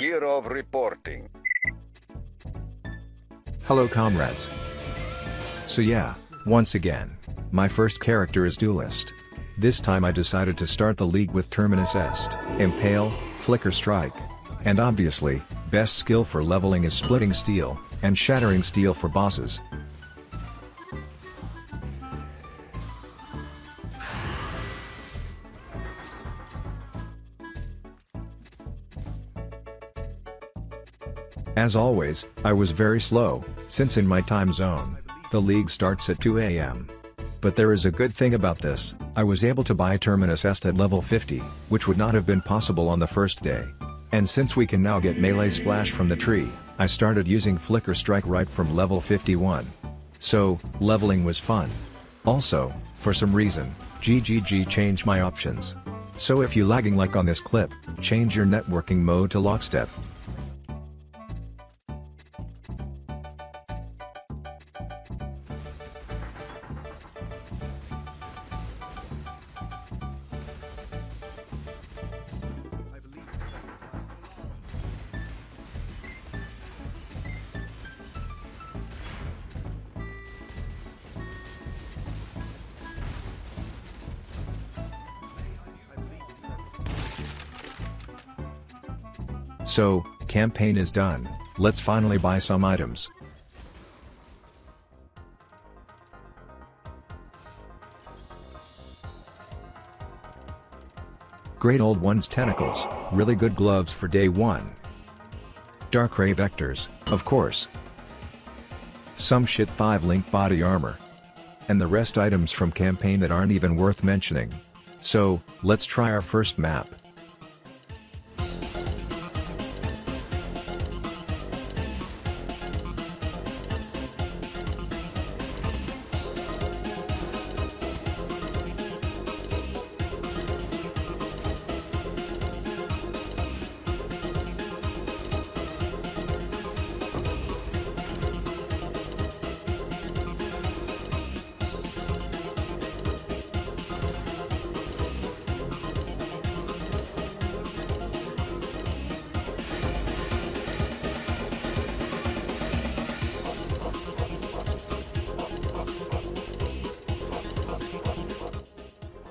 Kirov reporting. Hello comrades. So yeah, once again, my first character is Duelist. This time I decided to start the league with Terminus Est, Impale, Flicker Strike. And obviously, best skill for leveling is Splitting Steel, and Shattering Steel for bosses. As always, I was very slow, since in my time zone, the league starts at 2 am. But there is a good thing about this, I was able to buy Terminus Est at level 50, which would not have been possible on the first day. And since we can now get Melee Splash from the tree, I started using Flicker Strike right from level 51. So, leveling was fun. Also, for some reason, GGG changed my options. So if you lagging like on this clip, change your networking mode to lockstep. So, campaign is done, let's finally buy some items. Great old one's tentacles, really good gloves for day 1. Darkray Vectors, of course. Some shit 5 link body armor. And the rest items from campaign that aren't even worth mentioning. So, let's try our first map.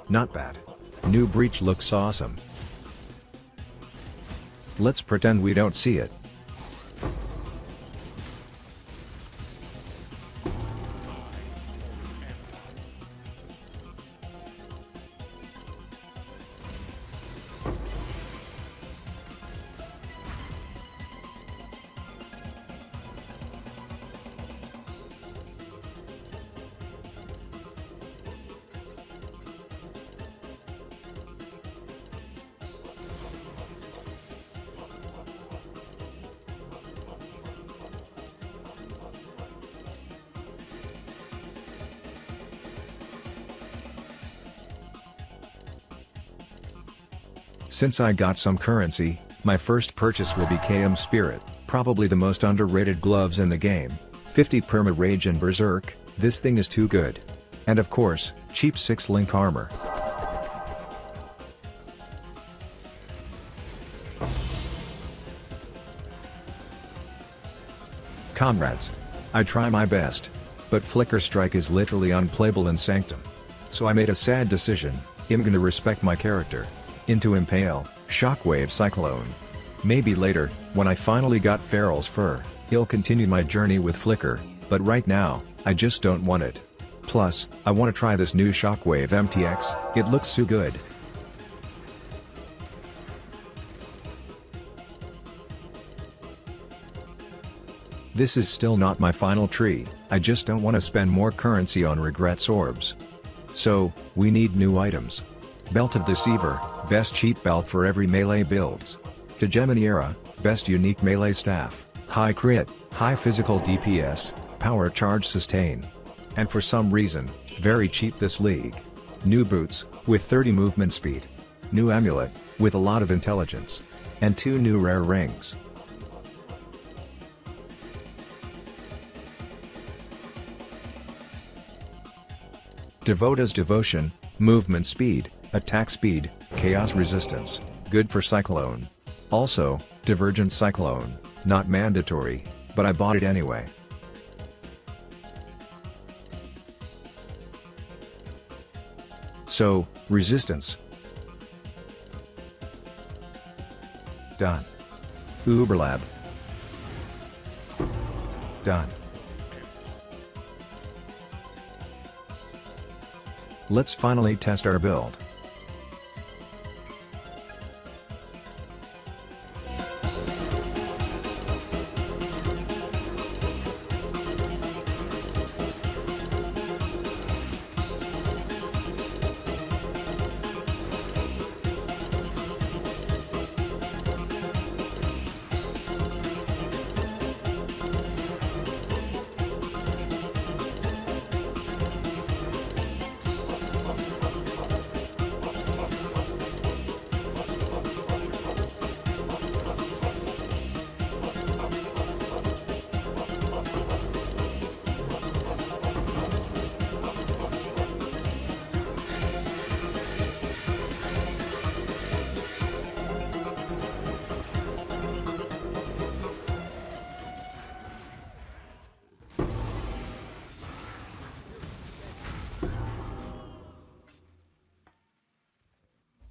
Not bad. New breach looks awesome. Let's pretend we don't see it. Since I got some currency, my first purchase will be Kaom's Spirit, probably the most underrated gloves in the game. 50 Perma Rage and Berserk, this thing is too good. And of course, cheap 6 link armor. Comrades. I try my best. But Flicker Strike is literally unplayable in Sanctum. So I made a sad decision, I'm gonna respec my character. Into Impale, Shockwave Cyclone. Maybe later, when I finally got Farrul's Fur, he'll continue my journey with Flicker, but right now, I just don't want it. Plus, I want to try this new Shockwave MTX, it looks so good. This is still not my final tree, I just don't want to spend more currency on regrets orbs. So, we need new items. Belt of Deceiver, best cheap belt for every melee builds. Hegemony's Era, best unique melee staff, high crit, high physical DPS, power charge sustain. And for some reason, very cheap this league. New boots, with 30 movement speed. New amulet, with a lot of intelligence. And two new rare rings. Devoto's Devotion, movement speed, attack speed, chaos resistance, good for Cyclone. Also, Divergent Cyclone, not mandatory, but I bought it anyway. So, resistance. Done. Uberlab. Done. Let's finally test our build.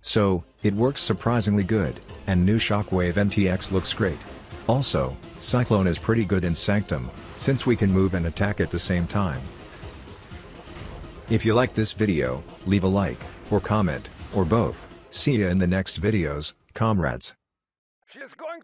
So, it works surprisingly good, and new Shockwave MTX looks great. Also, Cyclone is pretty good in Sanctum, since we can move and attack at the same time. If you like this video, leave a like, or comment, or both. See ya in the next videos, comrades. Going